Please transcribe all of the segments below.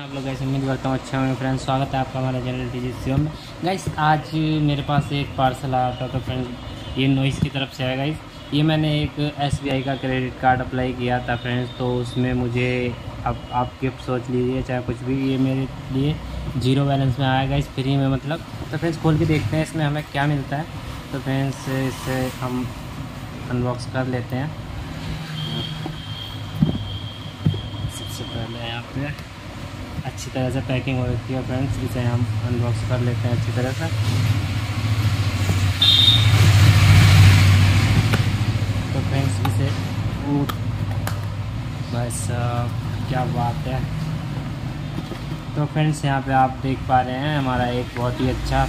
आप लोग ऐसे उम्मीद करता हूँ अच्छा होंगे। फ्रेंड्स स्वागत है आपका हमारा चैनल टी जी में। गाइस आज मेरे पास एक पार्सल आया था तो फ्रेंड्स ये नॉइस की तरफ़ से है गाइस ये मैंने एक एसबीआई का क्रेडिट कार्ड अप्लाई किया था फ्रेंड्स तो उसमें मुझे अब आप गिफ्ट सोच लीजिए, चाहे कुछ भी ये मेरे लिए ज़ीरो बैलेंस में आया गाइस फ्री में मतलब। तो फ्रेंड्स खोल के देखते हैं, इसमें हमें क्या मिलता है। तो फ्रेंड्स इसे हम अनबॉक्स कर लेते हैं। सबसे पहले यहाँ पे अच्छी तरह से पैकिंग हो रखी है फ्रेंड्स इसे हम अनबॉक्स कर लेते हैं अच्छी तरह से। तो फ्रेंड्स इसे बस क्या बात है। तो फ्रेंड्स यहाँ पे आप देख पा रहे हैं, हमारा एक बहुत ही अच्छा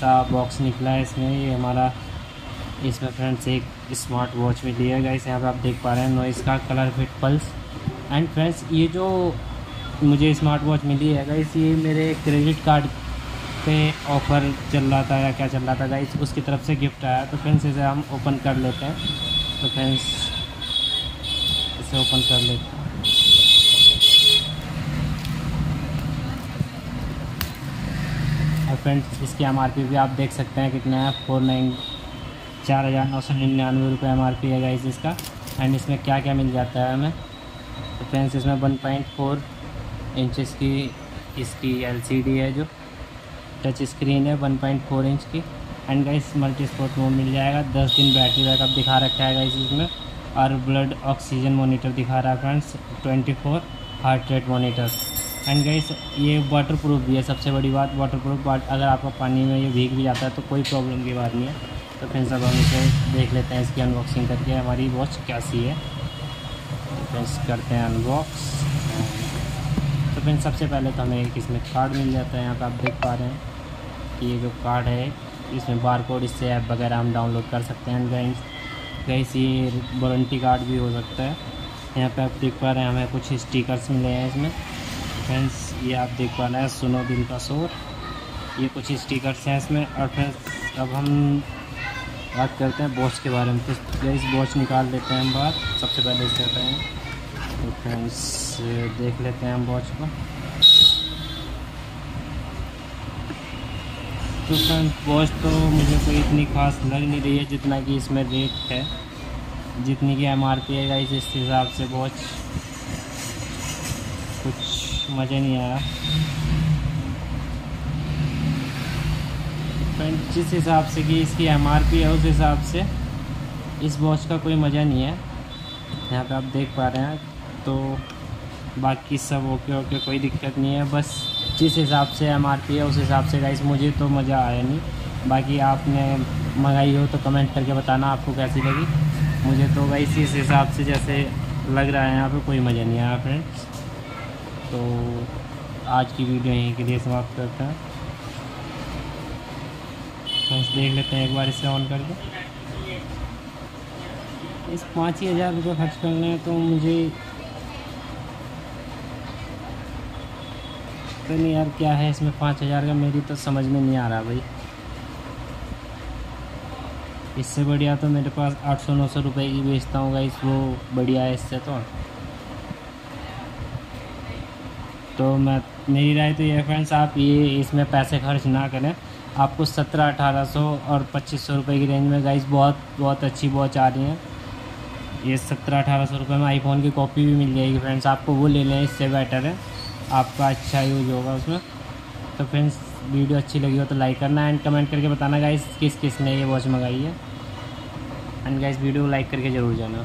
सा बॉक्स निकला है इसमें। ये हमारा, इसमें फ्रेंड्स एक स्मार्ट वॉच मिली है गाइस यहाँ पे आप देख पा रहे हैं नॉइस का Color Fit Pulse and friends ये जो मुझे स्मार्ट वॉच मिली है गाइस ये मेरे क्रेडिट कार्ड पे ऑफ़र चल रहा था या क्या चल रहा था गाइस उसकी तरफ़ से गिफ्ट आया तो फ्रेंड्स इसे हम ओपन कर लेते हैं. तो फ्रेंड्स इसे ओपन कर लेते हैं. और फ्रेंड्स इसकी एमआरपी भी आप देख सकते हैं कितना है. फोर नाइन चार हज़ार नौ सौ निन्यानवे रुपये एम आर पी है गाइस इसका. एंड इसमें क्या क्या मिल जाता है हमें? तो फ्रेंड्स इसमें वन पॉइंट फोर इंचज़ की इसकी एलसीडी है जो टच स्क्रीन है 1.4 इंच की। And guys multi sport mode मिल जाएगा। 10 दिन बैटरी बैकअप दिखा रखा है गाइस इसमें। और ब्लड ऑक्सीजन मोनीटर दिखा रहा है friends 24 heart rate monitor and guys ये वाटर प्रूफ भी है, सबसे बड़ी बात वाटर प्रूफ अगर आपका पानी में ये भीग भी जाता है तो कोई प्रॉब्लम की बात नहीं है। तो फ्रेंड्स अब हम इसे देख लेते हैं इसकी अनबॉक्सिंग करके। हमारी वॉच कैसी है? तो फ्रेंड्स करते हैं अनबॉक्स फ्रेंड सबसे पहले तो हमें एक इसमें कार्ड मिल जाता है, यहाँ पर आप देख पा रहे हैं कि ये जो कार्ड है, इसमें बार कोड इससे ऐप वगैरह हम डाउनलोड कर सकते हैं। गाइस गाइस ये वारंटी कार्ड भी हो सकता है। यहाँ पे आप देख पा रहे हैं, हमें कुछ स्टिकर्स मिले हैं इसमें। फ्रेंड्स ये आप देख पा रहे हैं, सुनो दिन का शोर। ये कुछ स्टिकर्स हैं इसमें। और फ्रेंड्स अब हम बात करते हैं बॉच के बारे में। तो इस बॉच निकाल लेते हैं हम बात। सबसे पहले इससे हैं तो फ्रेंड्स देख लेते हैं हम वॉच को। तो फ्रेंड्स वॉच तो मुझे कोई इतनी खास लग नहीं रही है जितना कि इसमें रेट है। जितनी की एम आर पी है इस हिसाब से वॉच कुछ मज़ा नहीं आया। फ्रेंड जिस हिसाब से कि इसकी एम आर पी है, उस हिसाब से इस वॉच का कोई मज़ा नहीं है। यहाँ पे आप देख पा रहे हैं तो बाकी सब ओके ओके कोई दिक्कत नहीं है। बस जिस हिसाब से एम आर पी है, उस हिसाब से गाइस मुझे तो मज़ा आया नहीं। बाकी आपने मंगाई हो तो कमेंट करके बताना आपको कैसी लगी। मुझे तो गाइस इस हिसाब से जैसे लग रहा है यहाँ पे कोई मज़ा नहीं आया फ्रेंड्स तो आज की वीडियो यहीं के लिए समाप्त करते हैं। फ्रेंड्स देख लेते हैं एक बार इसे ऑन करके। इस पाँच ही हज़ार रुपये खर्च करने हैं तो मुझे पता नहीं यार क्या है इसमें पाँच हज़ार का, मेरी तो समझ में नहीं आ रहा भाई। इससे बढ़िया तो मेरे पास आठ सौ नौ सौ रुपये की बेचता हूँ गाइस वो बढ़िया है इससे तो। तो मैं, मेरी राय तो ये फ्रेंड्स आप ये इसमें पैसे खर्च ना करें। आपको सत्रह अठारह सौ और पच्चीस सौ रुपये की रेंज में गाइस बहुत बहुत अच्छी वॉच आ रही हैं। ये सत्रह अठारह सौ रुपये में आईफोन की कॉपी भी मिल जाएगी फ्रेंड्स आपको वो ले लें, इससे बेटर है। आपका अच्छा यूज़ होगा उसमें। तो फ्रेंड्स वीडियो अच्छी लगी हो तो लाइक करना एंड कमेंट करके बताना गाइस किस किस ने ये वॉच मंगाई है। एंड गाइस वीडियो लाइक करके ज़रूर जाना।